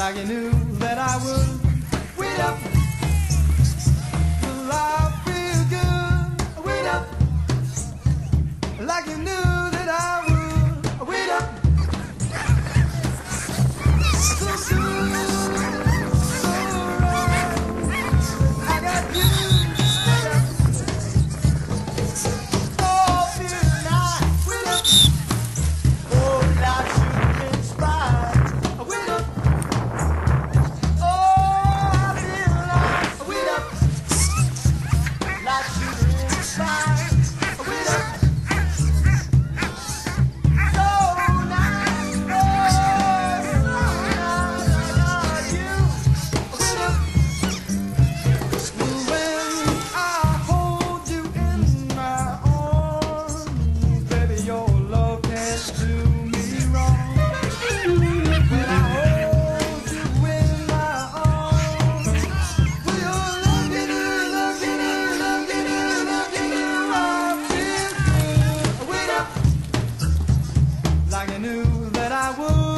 like you knew that I would. Wait up. I knew that I would.